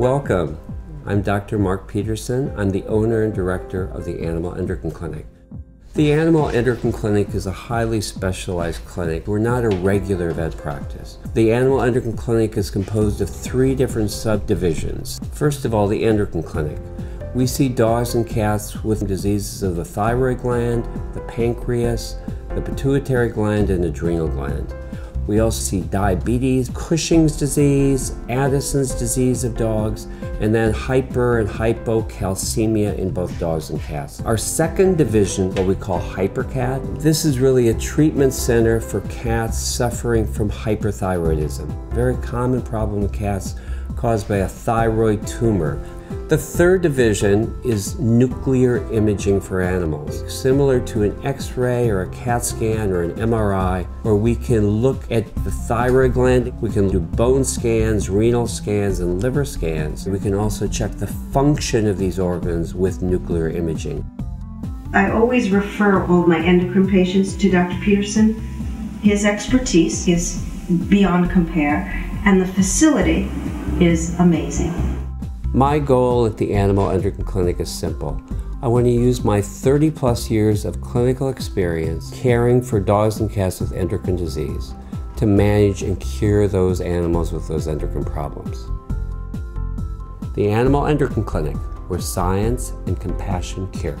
Welcome. I'm Dr. Mark Peterson. I'm the owner and director of the Animal Endocrine Clinic. The Animal Endocrine Clinic is a highly specialized clinic. We're not a regular vet practice. The Animal Endocrine Clinic is composed of three different subdivisions. First of all, the Endocrine Clinic. We see dogs and cats with diseases of the thyroid gland, the pancreas, the pituitary gland, and adrenal gland. We also see diabetes, Cushing's disease, Addison's disease of dogs, and then hyper and hypocalcemia in both dogs and cats. Our second division, what we call Hypurrcat, this is really a treatment center for cats suffering from hyperthyroidism. Very common problem with cats caused by a thyroid tumor. The third division is nuclear imaging for animals, similar to an x-ray or a CAT scan or an MRI, where we can look at the thyroid gland, we can do bone scans, renal scans, and liver scans. We can also check the function of these organs with nuclear imaging. I always refer all my endocrine patients to Dr. Peterson. His expertise is beyond compare, and the facility is amazing. My goal at the Animal Endocrine Clinic is simple. I want to use my 30 plus years of clinical experience caring for dogs and cats with endocrine disease to manage and cure those animals with those endocrine problems. The Animal Endocrine Clinic, where science and compassion cure.